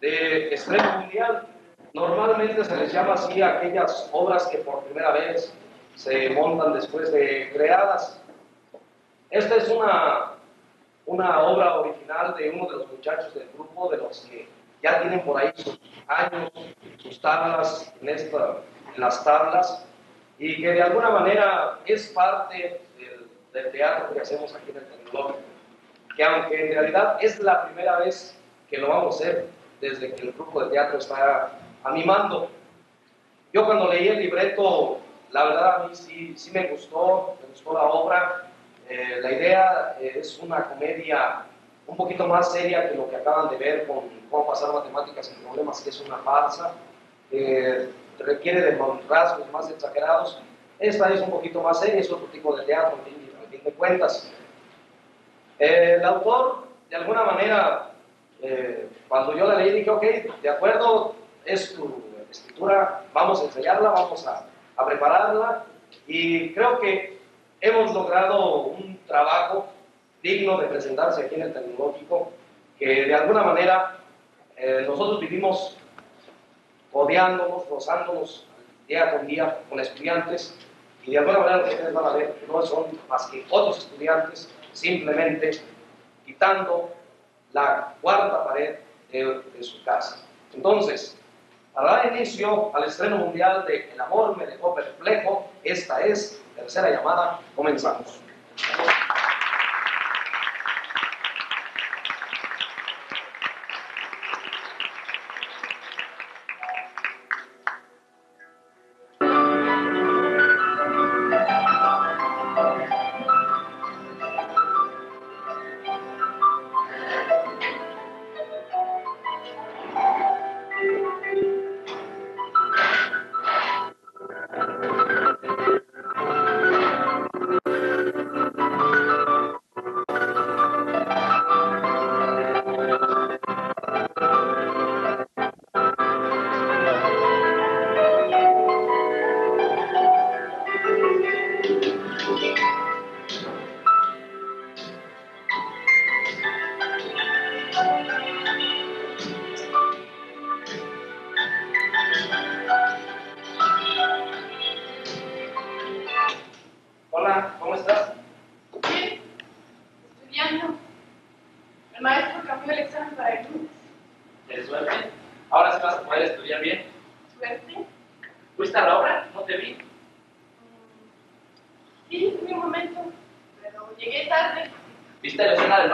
de estreno mundial. Normalmente se les llama así aquellas obras que por primera vez se montan después de creadas. Esta es una, una obra original de uno de los muchachos del grupo, de los que ya tienen por ahí sus años, sus tablas en las tablas, y que de alguna manera es parte del, del teatro que hacemos aquí en el Tecnológico. Que aunque en realidad es la primera vez que lo vamos a hacer desde que el grupo de teatro está animando. Yo cuando leí el libreto, la verdad a mí sí, sí me gustó, me gustó la obra. Eh, la idea eh, es una comedia un poquito más seria que lo que acaban de ver con cómo pasar matemáticas sin problemas, que es una farsa, eh, requiere de rasgos más exagerados. Esta es un poquito más seria, es otro tipo de teatro, al fin de cuentas. Eh, el autor, de alguna manera, eh, cuando yo la leí, dije, ok, de acuerdo, es tu escritura, vamos a ensayarla, vamos a, a prepararla, y creo que hemos logrado un trabajo digno de presentarse aquí en el tecnológico, que de alguna manera eh, nosotros vivimos rodeándonos, rozándonos día con día con estudiantes, y de alguna manera lo que ustedes van a ver no son más que otros estudiantes simplemente quitando la cuarta pared de, su casa. Entonces, para dar inicio al estreno mundial de El amor me dejó perplejo, esta es tercera llamada, comenzamos.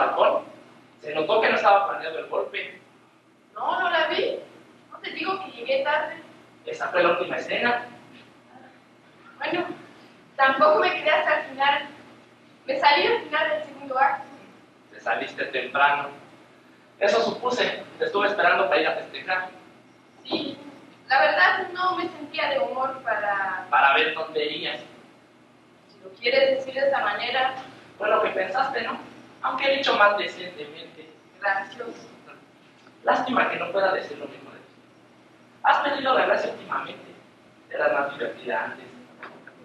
Balcón? Se notó que no estaba planeado el golpe. No, no la vi. No te digo que llegué tarde. Esa fue la última escena. Bueno, tampoco me quedé hasta el final. Me salí al final del segundo acto. Te saliste temprano. Eso supuse. Te estuve esperando para ir a festejar. Sí, la verdad no me sentía de humor para, Para ver tonterías. si lo quieres decir de esa manera, Fue lo que pensaste, ¿no? Aunque he dicho más recientemente. gracioso. Lástima que no pueda decir lo mismo de ti. Has perdido la gracia últimamente. Eras más divertida antes.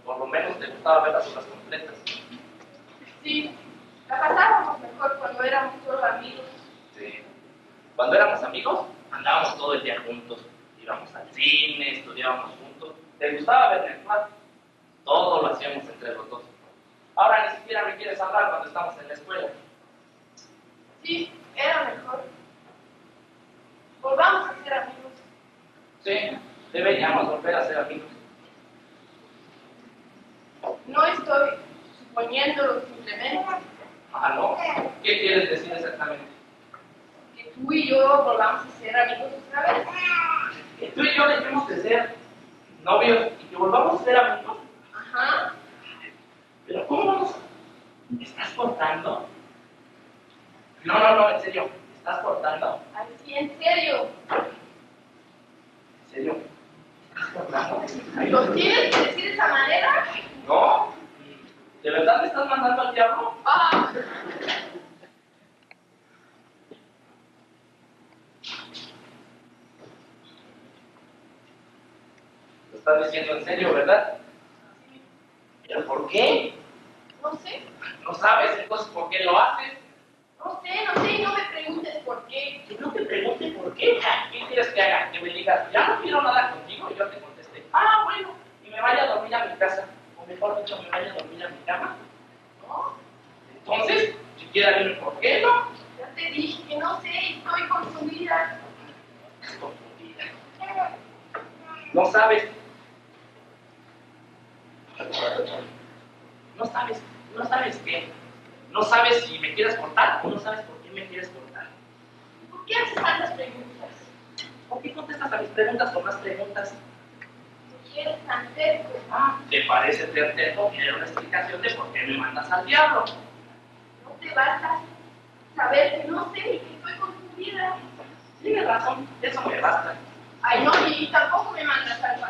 Por lo menos te gustaba ver las obras completas. Sí, la pasábamos mejor cuando éramos solo amigos. Sí. Cuando éramos amigos, andábamos todo el día juntos. Íbamos al cine, estudiábamos juntos. Te gustaba ver Netflix. Todo lo hacíamos entre los dos. Ahora ni siquiera me quieres hablar cuando estamos en la escuela. Sí, era mejor. Volvamos a ser amigos. Sí, deberíamos volver a ser amigos. No estoy suponiéndolo simplemente. Ah, ¿no? ¿Qué quieres decir exactamente? Que tú y yo volvamos a ser amigos otra vez. Que tú y yo dejemos de ser novios y que volvamos a ser amigos. Ajá. Pero ¿cómo? ¿Me estás cortando? No, no, no, en serio. ¿Me estás cortando? Así, en serio. ¿En serio? ¿Me estás cortando? Ay, ¿Lo tienes que decir de esa manera? ¿No? ¿De verdad me estás mandando al diablo? Ah, Lo estás diciendo en serio, ¿verdad? ¿Pero por qué? no sé. ¿No sabes entonces por qué lo haces? No sé, no sé, no me preguntes por qué. Que no te pregunte por qué. ¿Qué quieres que haga? Que me digas, ya no quiero nada contigo, y yo te conteste, ah, bueno, y me vaya a dormir a mi casa. O mejor dicho, me vaya a dormir a mi cama. No, Entonces, siquiera dime por qué no. ya te dije que no sé, estoy confundida. Confundida. No sabes. No sabes, no sabes qué. No sabes si me quieres cortar o no sabes por qué me quieres cortar. ¿Por qué haces tantas preguntas? ¿Por qué contestas a mis preguntas con más preguntas? ¿Por qué eres tan terco? Ah, ¿te parece terco querer una explicación de por qué me mandas al diablo? No te basta saber que no sé y que estoy confundida. Tienes razón, eso me basta. Ay, no, y tampoco me mandas al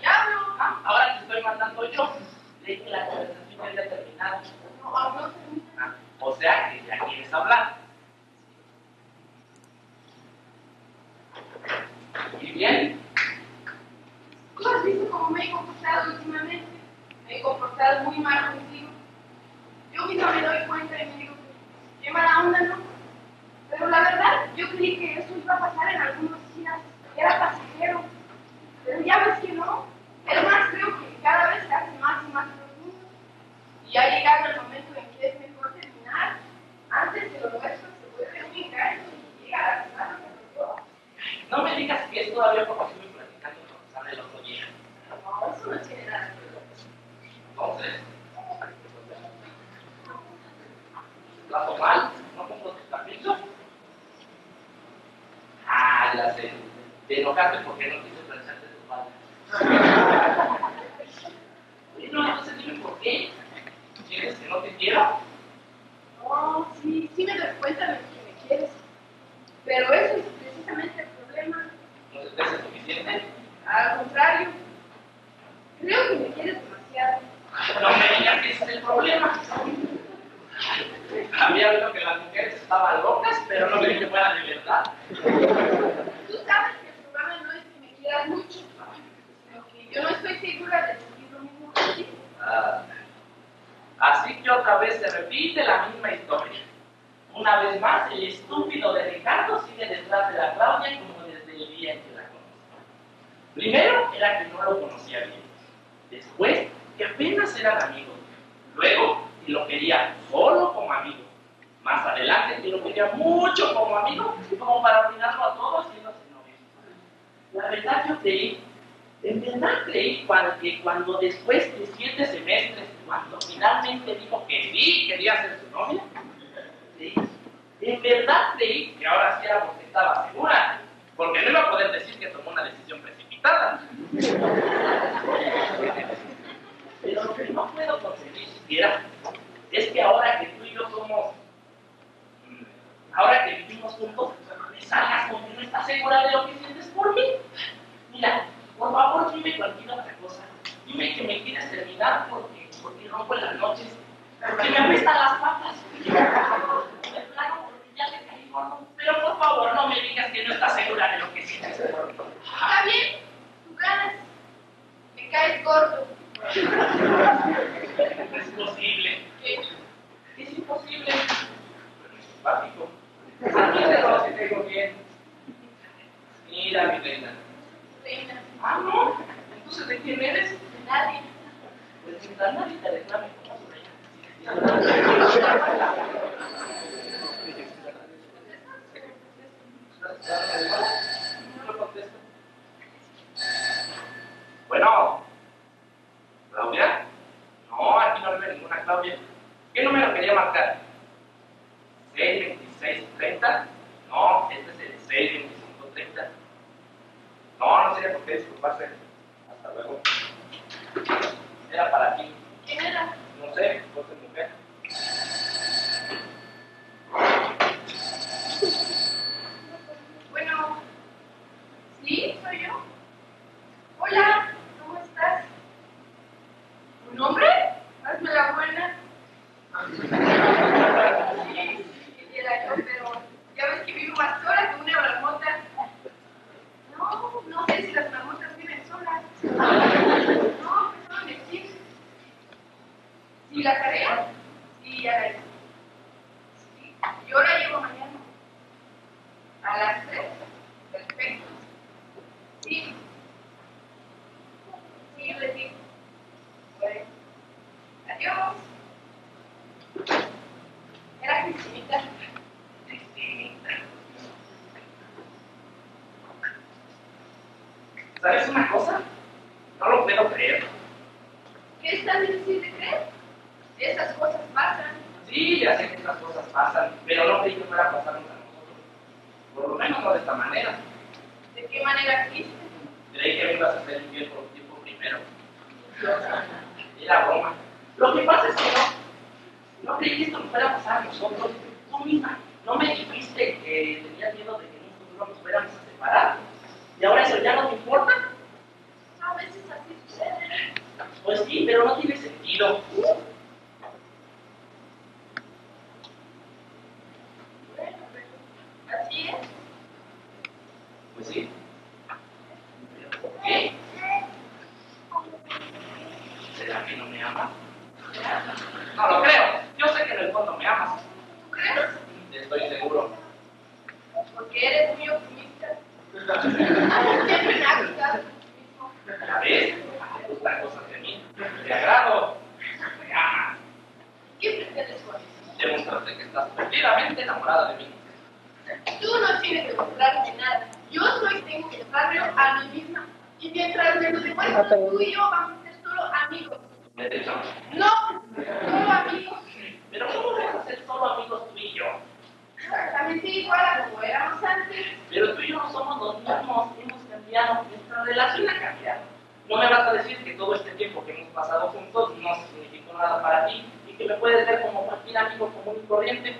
diablo. Ah, ahora te estoy mandando yo. Leí que la conversación ya había terminado. No, aún no. Ah, o sea que ya quieres hablar. Y bien, ¿Tú has visto cómo me he comportado últimamente? Me he comportado muy mal contigo. Yo misma me doy cuenta y me digo, qué mala onda, ¿no? Pero la verdad, yo creí que eso iba a pasar en algunos días. Era pasajero. Pero ya ves que no. Es más, creo que cada vez se hace más y más profundo. Y ha llegado el momento en que es antes de lo nuestro se un engaño y llega a la semana no me digas que es todavía como estuve platicando con Susana el otro día. No, eso no tiene nada que ver. Entonces, ¿trato mal? ¿No compro tu capricho? Ah, ya sé. Te enojaste porque no quise plancharte tu falda. Bueno, entonces dime por qué. ¿Quieres que no te quiero? No, sí, sí me doy cuenta de que me quieres. Pero eso es precisamente el problema. ¿No te parece suficiente? Al contrario, creo que me quieres demasiado. No me digas que ese es el problema. Había oído que las mujeres estaban locas, pero no creí que fuera de verdad. Tú sabes que el problema no es que me quieras mucho, sino que yo no estoy segura de sentir lo mismo que ti. Ah, así que otra vez se repite la misma historia. Una vez más, el estúpido de Ricardo sigue detrás de la Claudia como desde el día en que la conocí. Primero era que no lo conocía bien. Después, que apenas eran amigos. Luego, que lo quería como amigo. Más adelante, que lo quería mucho como amigo, como para arruinarlo a todos siéndose novio. La verdad, yo creí en verdad creí cuando, que cuando después de siete semestres, cuando finalmente dijo que sí quería ser su novia, creí, en verdad creí que ahora sí era porque estaba segura, porque no iba a poder decir que tomó una decisión precipitada. Pero lo que no puedo conseguir siquiera es que ahora que tú y yo somos, mm, ahora que vivimos juntos, me salgas con no estás segura de lo que sientes por mí. Mira, por favor, dime cualquier otra cosa. Dime que me quieres terminar porque, porque rompo las noches, porque me apestan las patas. De plano, porque ya te caí gordo. Pero por favor, no me digas que no estás segura de lo que sientes por mí. Está bien, tú ganas. Me caes gordo. Es posible. ¿Qué? Es imposible. Pero es simpático. A mí de lo que tengo bien. Mira, mi reina. Reina, Ah, no. Entonces, ¿de quién eres? de nadie. Pues mientras nadie te reclame Parece uma eres muy optimista. Siempre me ha gustado ¿La ves? Me gustan cosas de mí. Te agrado. ¿Qué pretendes con eso? Demostrarte que estás perdidamente enamorada de mí. Tú no tienes que mostrarme nada. Yo soy tengo que mostrarme a mí misma. Y mientras me lo demuestras, ah, tú y yo vamos a ser solo amigos. ¿Me he dicho? No, solo amigos. Pero ¿cómo vas a ser solo amigos exactamente igual a como éramos antes, pero tú y yo no somos los mismos, hemos cambiado, nuestra relación ha cambiado. No me vas a decir que todo este tiempo que hemos pasado juntos no significó nada para ti y que me puedes ver como cualquier amigo común y corriente.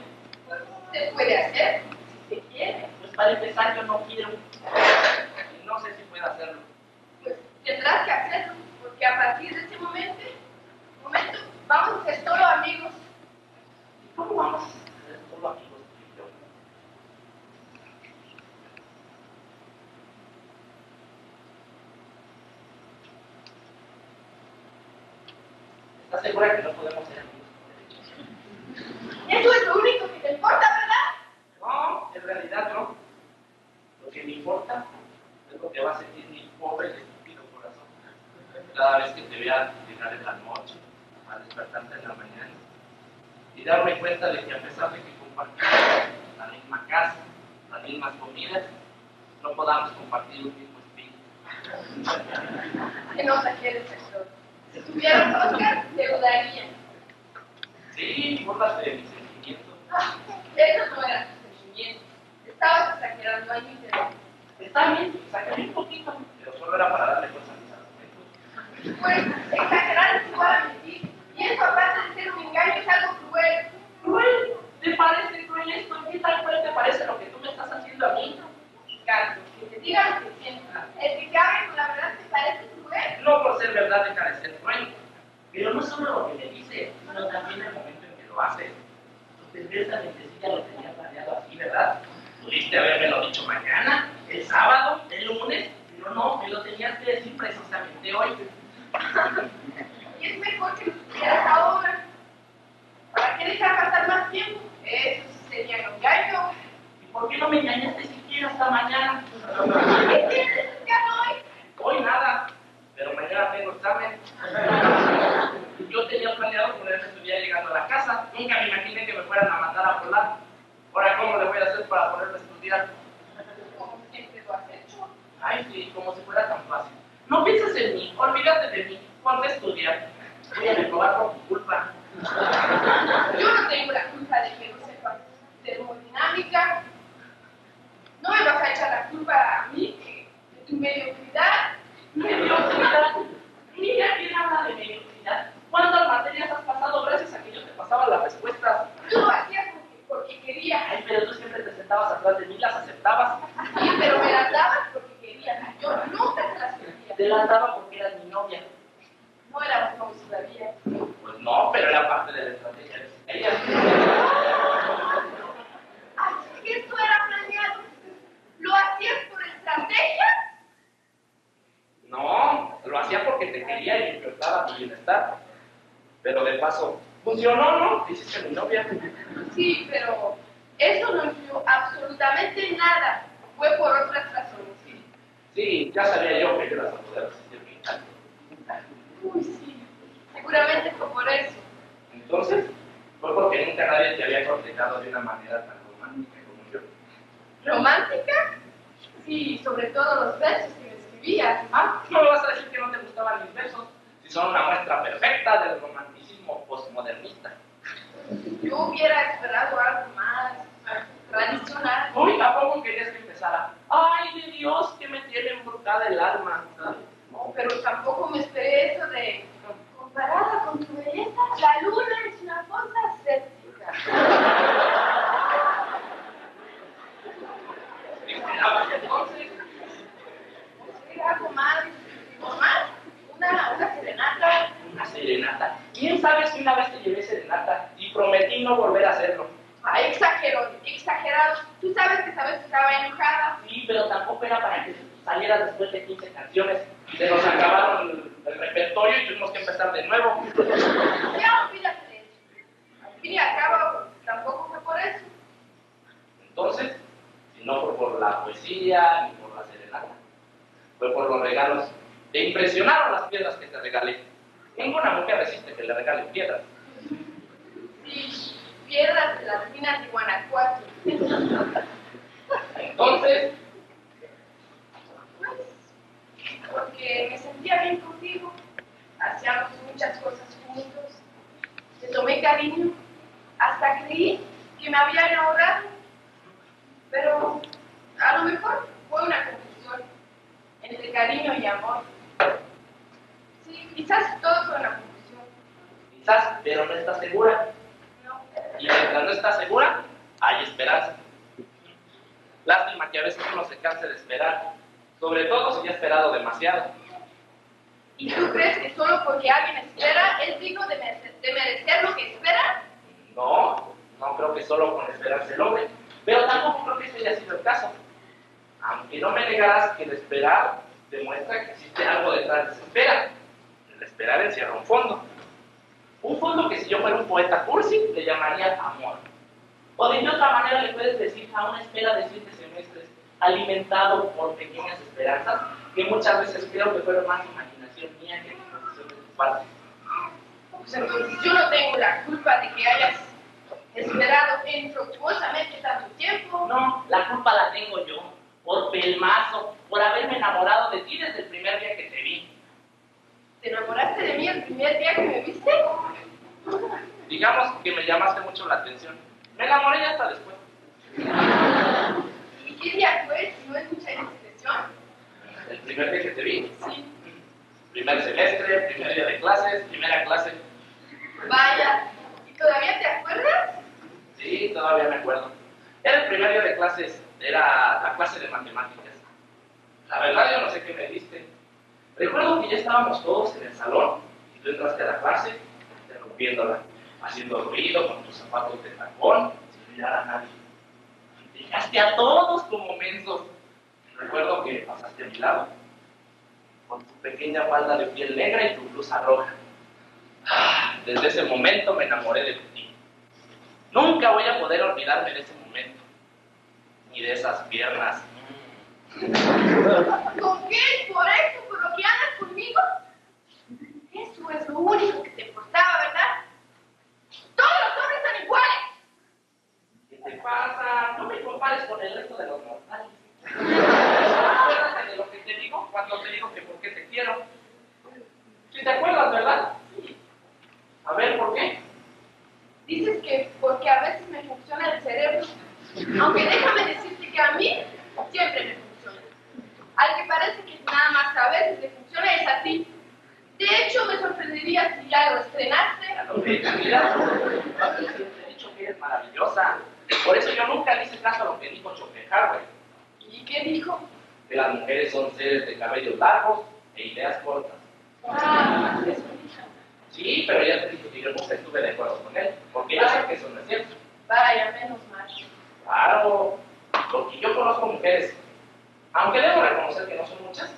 Pues se puede hacer si se quiere. Pues para empezar yo no quiero y no sé si puedo hacerlo. Pues tendrás que hacerlo porque a partir de este momento, momento vamos a ser solo amigos. ¿Cómo vamos? ¿Estás que lo podemos? teórica tu bienestar. Pero de paso, ¿funcionó, no? Dices que mi novia. Sí, pero eso no influyó absolutamente nada. Fue por otras razones. Sí, sí ya sabía yo que ibas a poder Uy, sí. Seguramente fue por eso. Entonces, fue porque nunca nadie te había complicado de una manera tan romántica como yo. ¿Romántica? Sí, sobre todo los versos que me escribías. Ah, no me vas a decir que no te gustaban mis versos si son una muestra perfecta del romanticismo postmodernista. Yo hubiera esperado algo más tradicional. Uy, tampoco querías que empezara. Ay, de Dios, que me tiene embrujada el alma. No, pero tampoco me esperé eso de comparada con tu belleza, la luna es una cosa séptica. Entonces. Algo más normal, una, una serenata. Una serenata. ¿Quién sabe si una vez te llevé serenata y prometí no volver a hacerlo? Ay, exagero, exagerado. Tú sabes que sabes que estaba enojada. Sí, pero tampoco era para que salieras después de 15 canciones. Se nos acabaron el, el repertorio y tuvimos que empezar de nuevo. Ya olvídate de eso. Al fin y al cabo, tampoco fue por eso. Entonces, si no fue por la poesía ni por la serenata, fue por los regalos. Te impresionaron las piedras que te regalé. Ninguna mujer resiste que le regalen piedras. Sí, piedras de las minas de Guanajuato. Entonces, Pues, porque me sentía bien contigo. Hacíamos muchas cosas juntos. Te tomé cariño. Hasta creí que me había enamorado. Pero a lo mejor fue una confusión entre cariño y amor. Sí, quizás todo fue una confusión. quizás, pero no estás segura. No. Y mientras no estás segura, hay esperanza. Lástima que a veces uno se canse de esperar, sobre todo si ya ha esperado demasiado. ¿Y tú crees que solo porque alguien espera es digno de merecer, de merecer lo que espera? No, no creo que solo con esperar se logre, pero tampoco creo que ese haya sido el caso. Aunque no me negarás que el esperar demuestra que existe algo detrás de esa espera. El esperar encierra un fondo. Un fondo que si yo fuera un poeta cursi le llamaría amor. O de otra manera le puedes decir a una espera de siete semestres alimentado por pequeñas esperanzas que muchas veces creo que fueron más imaginación mía que disposición de tu parte. Pues entonces yo no tengo la culpa de que hayas esperado infructuosamente tanto tiempo. No, la culpa la tengo yo, por pelmazo, por haberme enamorado de ti desde el primer día que te vi. ¿Te enamoraste de mí el primer día que me viste? Digamos que me llamaste mucho la atención. Me enamoré ya hasta después. ¿Y qué día fue? Si no es mucha indiscreción. El primer día que te vi. Sí. Primer semestre, primer día de clases, primera clase. Vaya. ¿Y todavía te acuerdas? Sí, todavía me acuerdo. Era el primer día de clases, era la clase de matemáticas. La verdad yo no sé qué me diste. Recuerdo que ya estábamos todos en el salón y tú entraste a la clase interrumpiéndola, haciendo ruido con tus zapatos de tacón sin mirar a nadie. Dejaste a todos como mensos. Recuerdo que pasaste a mi lado con tu pequeña falda de piel negra y tu blusa roja. Ah, Desde ese momento me enamoré de ti. Nunca voy a poder olvidarme de ese momento. Ni de esas piernas. ¿Con qué? ¿Por eso? ¿Por lo que andas conmigo? Eso es lo único que te importaba, ¿verdad? Todos los hombres son iguales. ¿Qué te pasa? No me compares con el resto de los mortales. Acuérdate de lo que te digo cuando te digo que por qué te quiero. Si te acuerdas, ¿verdad? A ver, ¿por qué? Dices que porque a veces me funciona el cerebro. Aunque déjame decirte que a mí siempre me funciona. Al que parece que nada más a veces le funciona es a ti. De hecho, me sorprendería si ya lo estrenaste. A lo que Camila, yo siempre he dicho que eres maravillosa. Por eso yo nunca le hice caso a lo que dijo Schopenhauer, ¿Y qué dijo? que las mujeres son seres de cabellos largos e ideas cortas. Ah, eso dijo. Sí, pero ya te dije que yo nunca estuve de acuerdo con él, porque yo sé que eso no es cierto. Vaya, menos mal. Claro, porque yo conozco mujeres, aunque debo reconocer que no son muchas,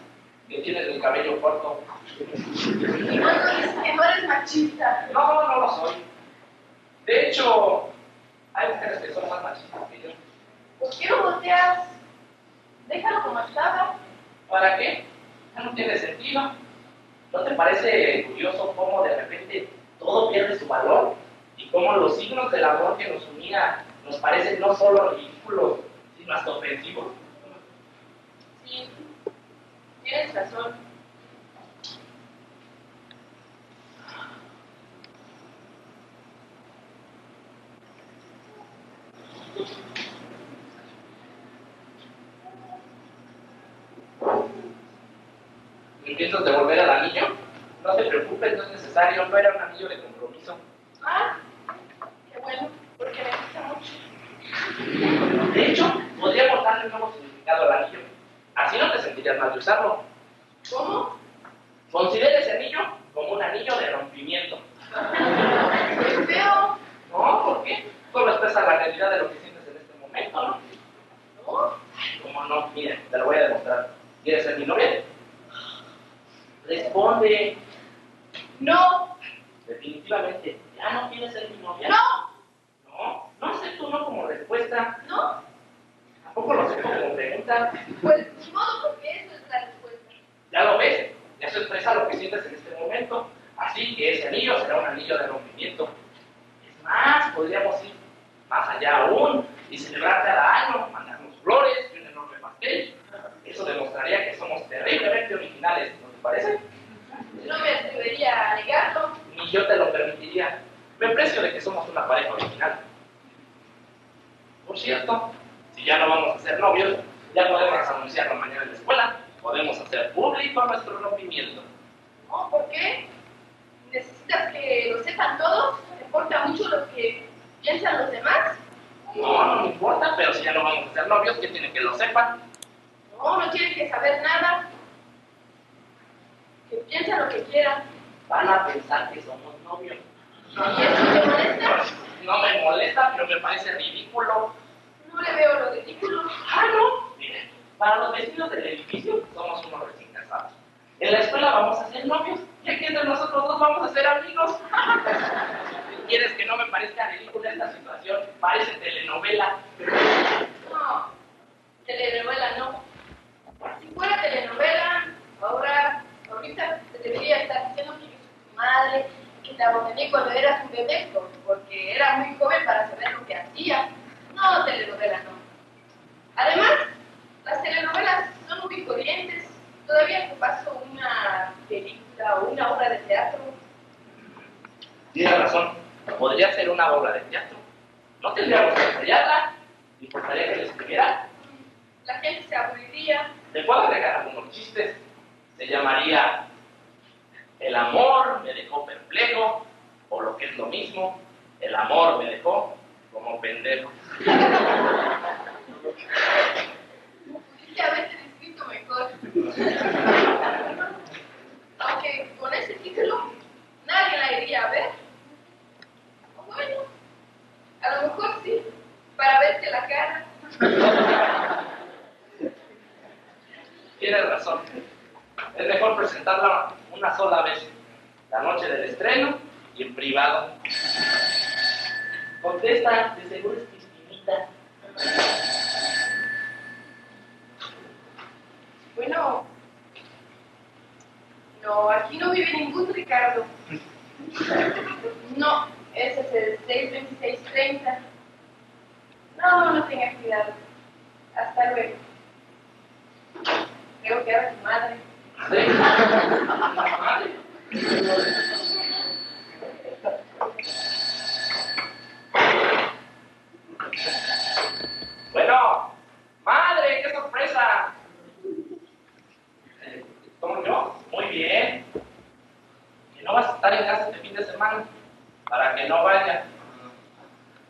que tienen el cabello corto. Y luego dices que no eres machista. No, no lo soy. De hecho, hay mujeres que son más machistas que yo. ¿Por qué lo volteas? Déjalo como estaba. ¿Para qué? Ya no tiene sentido. ¿No te parece curioso cómo de repente todo pierde su valor? Y cómo los signos del amor que nos unía nos parecen no solo ridículos, sino hasta ofensivos. Sí, tienes razón. ¿Me piensas devolver al anillo? No te preocupes, no es necesario, no era un anillo de compromiso. Ah, qué bueno, porque me gusta mucho. De hecho, podríamos darle un nuevo significado al anillo. Así no te sentirías mal de usarlo. ¿Cómo? Considera ese anillo como un anillo de rompimiento. Qué feo. No, ¿por qué? Solo expresa la realidad de lo que sientes en este momento, ¿no? ¿No? ¿Cómo no? Mira, te lo voy a demostrar. ¿Quieres ser mi novia? Responde. No. Definitivamente, ¿ya no quieres ser mi novia? No. No, no acepto no como respuesta. No. Tampoco lo acepto como pregunta. Pues ni modo, porque eso es la respuesta. Ya lo ves, eso expresa lo que sientes en este momento. Así que ese anillo será un anillo de rompimiento. Es más, podríamos ir más allá aún y celebrar cada año, mandarnos flores y un enorme pastel. Eso demostraría que somos terriblemente originales, ¿no te parece? No me atrevería a negarlo. Ni yo te lo permitiría. Me precio de que somos una pareja original. Por cierto, si ya no vamos a ser novios, ya podemos anunciarlo mañana en la escuela. Podemos hacer público nuestro rompimiento. No, ¿por qué? ¿Necesitas que lo sepan todos? ¿Te importa mucho lo que piensan los demás? No, no me importa, pero si ya no vamos a ser novios, ¿qué tiene que lo sepan? No, no tienen que saber nada. Que piensen lo que quieran. Van a pensar que somos novios. ¿Y eso te molesta? No me molesta, pero me parece ridículo. No le veo lo ridículo. Ah, no. Miren, para los vecinos del edificio somos unos recién casados. En la escuela vamos a ser novios y aquí entre nosotros dos vamos a ser amigos. ¿Quieres que no me parezca ridícula esta situación? Parece telenovela. No, telenovela no. Si fuera telenovela, ahora, ahorita te debería estar diciendo que tu madre, que te abandoné cuando eras un bebé, por- porque era muy joven para saber lo que hacía. No, telenovela no. Además, las telenovelas son muy corrientes. Todavía te paso una película o una obra de teatro. Tienes razón, podría ser una obra de teatro. No tendríamos que ensayarla. ¿Te importaría que la escribiera? La gente se aburriría. Te puedo agregar algunos chistes. Se llamaría El amor me dejó perplejo, o lo que es lo mismo, el amor me dejó como pendejo. Haberte descrito mejor. Aunque con ese título nadie la iría a ver. O Bueno, a lo mejor sí, para verte la cara. Tienes razón. Es mejor presentarla una sola vez, la noche del estreno y en privado. Contesta, de seguro es Cristinita. Bueno, no, aquí no vive ningún Ricardo. No, ese es el 62630. No, no tengas cuidado. Hasta luego. Creo que era tu madre. ¿Madre? ¿La madre? Bueno, madre, qué sorpresa. Eh, ¿Cómo yo? Muy bien. Que no vas a estar en casa este fin de semana para que no vaya.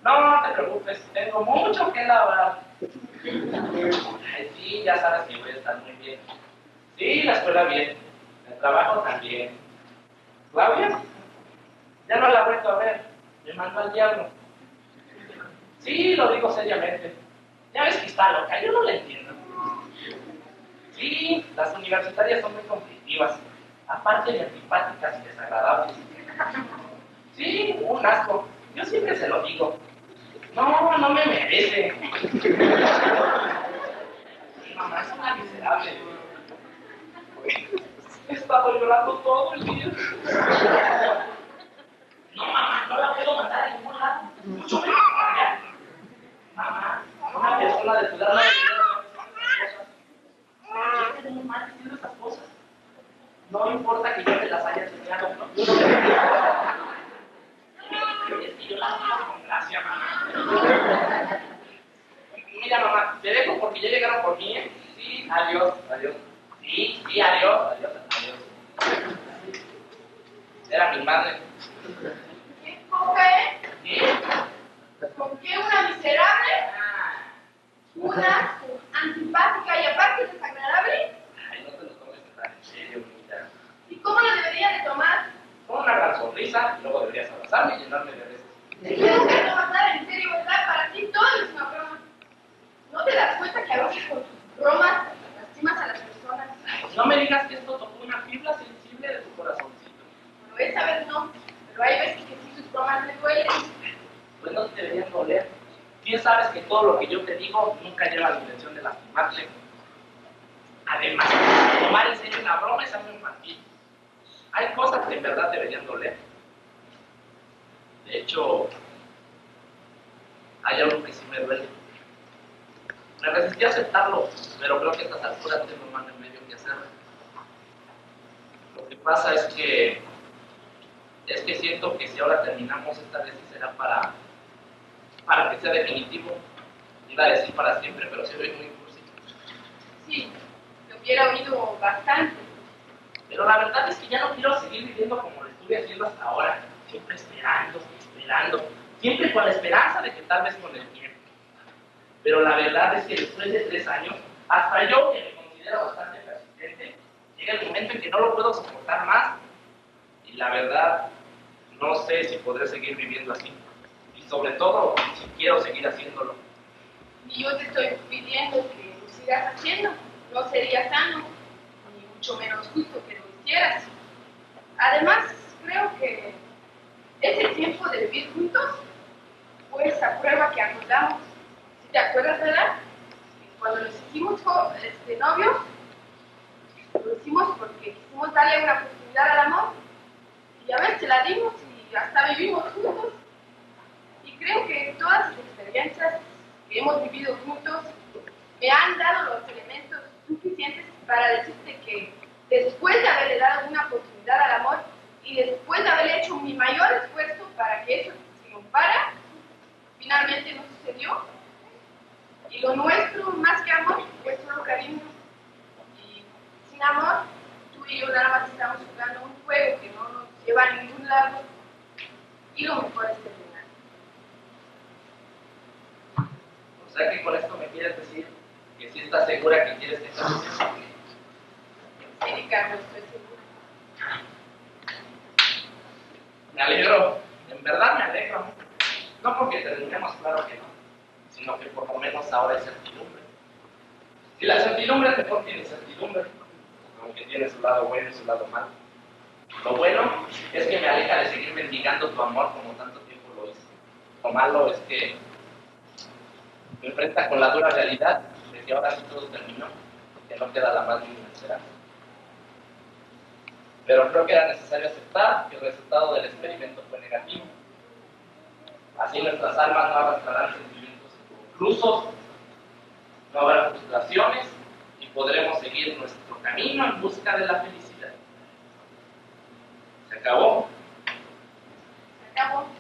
No, no te preocupes, tengo mucho que lavar. Ay, sí, ya sabes que voy a estar muy bien. Sí, la escuela bien, el trabajo también. Claudia, ya no la he vuelto a ver, me mandó al diablo. Sí, lo digo seriamente. Ya ves que está loca, yo no la entiendo. Sí, las universitarias son muy conflictivas, aparte de antipáticas y desagradables. Sí, un asco. Yo siempre se lo digo. No, no me merece. Mi mamá es una miserable. He estado llorando todo el día. No, mamá, no la puedo mandar a ningún lado. Yo me Mamá, una persona de tu edad debería hacer esas cosas. ¿Por qué tenemos mal haciendo esas cosas? No importa que yo te las haya enseñado, ¿no? Yo no Es que yo las hago con gracia, mamá. Mira, mamá, te dejo porque ya llegaron por mí, ¿eh? Sí, adiós, adiós. Sí, sí, adiós, adiós, adiós. Era mi madre. ¿Qué es? ¿Sí? ¿Con qué una miserable? Ah, Una antipática y aparte desagradable. Ay, no te lo tomes tan en serio, mira. ¿Y cómo lo debería de tomar? Con una gran sonrisa, y luego deberías abrazarme y llenarme de besos. Nada en serio, ¿verdad? Para ti todo es una broma. ¿No te das cuenta que a veces con tus bromas lastimas a las personas? No me digas que esto tocó una fibra sensible de tu corazoncito. Pero esa vez no. Pero hay veces que sí tus bromas me duelen. Pues no te deberían doler. Bien sabes que todo lo que yo te digo nunca lleva la intención de lastimarte. Además, tomar en serio una broma es algo infantil. Hay cosas que en verdad deberían doler. De hecho, hay algo que sí me duele. Me resistí a aceptarlo, pero creo que a estas alturas tengo más remedio que hacerlo. Lo que pasa es que es que siento que si ahora terminamos esta vez será para para que sea definitivo. Iba a decir para siempre, pero se ve muy cursi. Sí, lo hubiera oído bastante. Pero la verdad es que ya no quiero seguir viviendo como lo estuve haciendo hasta ahora, siempre esperando, esperando, siempre con la esperanza de que tal vez con el tiempo. Pero la verdad es que después de tres años, hasta yo que me considero bastante persistente, llega el momento en que no lo puedo soportar más. Y la verdad, no sé si podré seguir viviendo así. Y sobre todo, si quiero seguir haciéndolo. Y yo te estoy pidiendo que lo sigas haciendo. No sería sano, ni mucho menos justo que lo hicieras. Además, creo que ese tiempo de vivir juntos fue esa prueba que. Si te acuerdas, ¿verdad? Cuando nos hicimos este, novios, lo hicimos porque quisimos darle una oportunidad al amor. Y a veces la dimos y hasta vivimos juntos. Y creo que todas las experiencias que hemos vivido juntos me han dado los elementos suficientes para decirte que después de haberle dado una y después de haberle hecho mi mayor esfuerzo para que eso triunfara, finalmente no sucedió. Y lo nuestro, más que amor, fue solo cariño. Y sin amor, tú y yo nada más estamos jugando un juego que no nos lleva a ningún lado. Y lo mejor es terminar. O sea que con esto me quieres decir que si estás segura que quieres que. Sí, Ricardo, estoy segura. Me alegro, en verdad me alegro. No porque terminemos, claro que no, sino que por lo menos ahora hay certidumbre. Y la certidumbre mejor tiene certidumbre, aunque tiene su lado bueno y su lado malo. Lo bueno es que me aleja de seguir mendigando tu amor como tanto tiempo lo hice. Lo malo es que me enfrenta con la dura realidad de que ahora sí todo terminó, que no queda la más mínima esperanza. Pero creo que era necesario aceptar que el resultado del experimento fue negativo. Así nuestras almas no arrastrarán sentimientos inconclusos, no habrá frustraciones y podremos seguir nuestro camino en busca de la felicidad. Se acabó. Se acabó.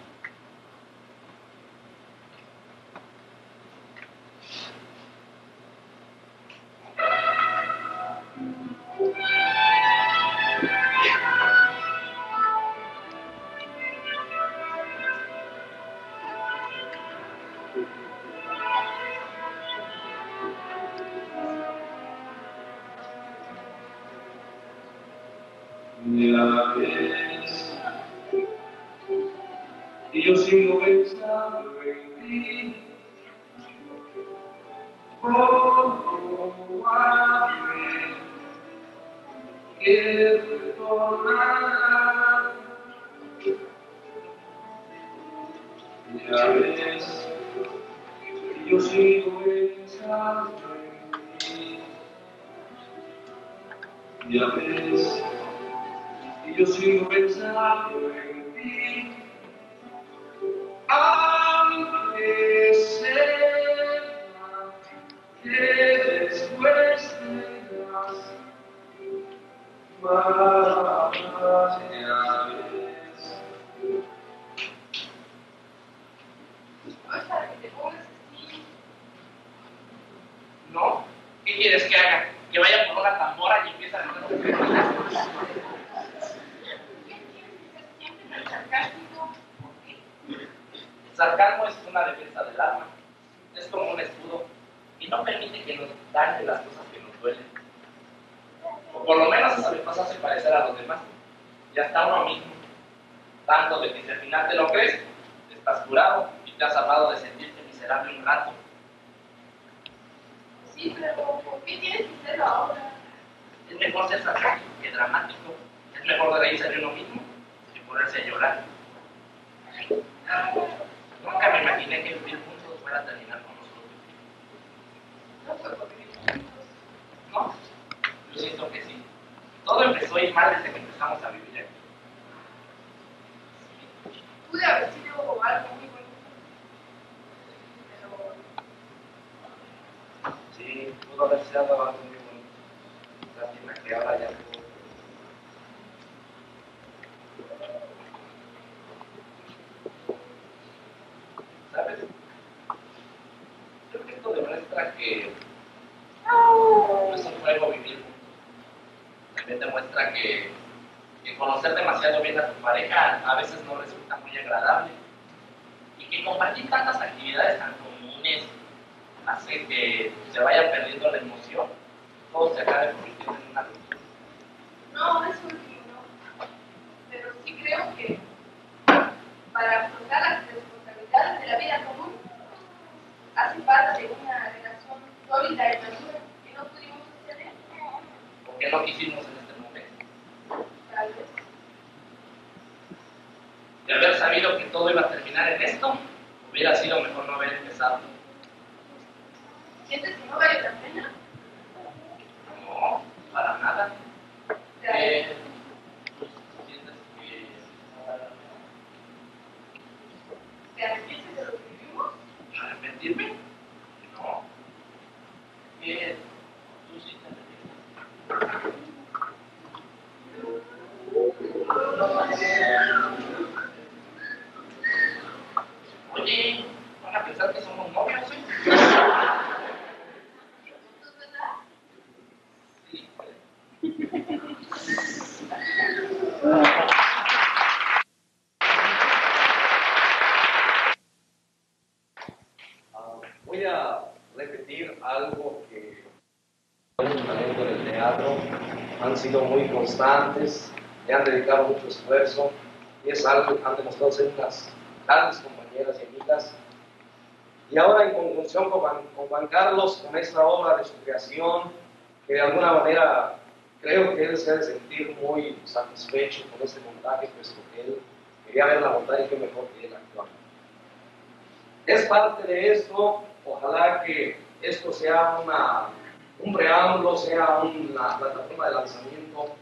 Yo sigo pensando en ti. Aunque sepa que después tendrás más, ya ves. No es para que te pongas así. ¿No? ¿Qué quieres que haga? Que vaya por una tambora y empiece a cantar. ¿Qué tienes que ser siempre tan sarcástico? ¿Por qué? El sarcasmo es una defensa del alma. Es como un escudo y no permite que nos dañen las cosas que nos duelen. O por lo menos eso nos hace parecer a los demás. Y hasta uno mismo. Tanto de que si al final te lo crees, estás curado y te has salvado de sentirte miserable un rato. Sí, pero ¿por qué tienes que hacerlo ahora? Es mejor ser sarcástico que dramático. Es mejor reírse de uno mismo que ponerse a llorar. Nunca me imaginé que vivir juntos fuera a terminar con nosotros. No, yo siento que sí. Todo empezó a ir mal desde que empezamos a vivir aquí. Pude haber sido algo muy bueno. Pero Sí, pudo haber sido algo muy bonito. Lástima que ahora ya no. ¿Sabes? Creo que esto demuestra que no es un juego vivir juntos. También demuestra que, que conocer demasiado bien a tu pareja a veces no resulta muy agradable. Y que compartir tantas actividades tan comunes hace que se vaya perdiendo la emoción. Todo se acabe convirtiendo en una rutina. no, eso no. Pero sí creo que para afrontar las responsabilidades de la vida común hace falta de una relación sólida y madura que no pudimos tener. Porque no quisimos en este momento. Tal vez. De haber sabido que todo iba a terminar en esto, hubiera sido mejor no ¿Sientes que no vale la pena? No, para nada. Eh, ¿Sientes que ¿Te arrepientes de lo que vivimos? arrepentirme? No. Eh, tú sí te arrepientes. Oye, van a pensar que somos novios, ¿sí? ¿Juntos, verdad? Sí. Ah, voy a repetir algo que un talento en el teatro han sido muy constantes, le han dedicado mucho esfuerzo y es algo que han demostrado ser unas grandes compañeras y amigas. Y ahora en conjunción con con Juan Carlos, con esta obra de su creación, que de alguna manera creo que él se ha de sentir muy satisfecho con este montaje, puesto que él quería ver la montaña y qué mejor que él actuando. Es parte de esto, ojalá que esto sea una, un preámbulo, sea una plataforma de lanzamiento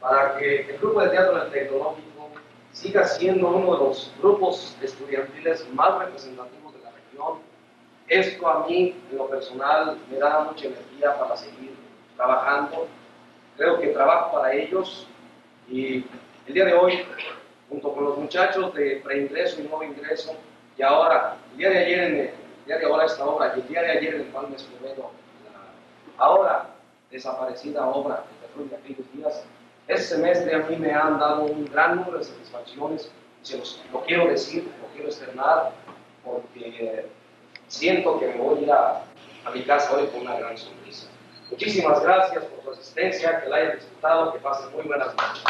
para que el grupo de teatro tecnológico siga siendo uno de los grupos estudiantiles más representativos de la región. Esto a mí, en lo personal, me da mucha energía para seguir trabajando. Creo que trabajo para ellos y el día de hoy, junto con los muchachos de preingreso y nuevo ingreso, y ahora, el día de ayer, en el, día de ahora esta obra, y el día de ayer en el Palme Escobedo, ahora desaparecida obra de Petróleo de aquellos días, este semestre a mí me han dado un gran número de satisfacciones, se los, lo quiero decir, lo quiero externar, porque siento que me voy a ir a, mi casa hoy con una gran sonrisa. Muchísimas gracias por su asistencia, que la hayan disfrutado, que pasen muy buenas noches.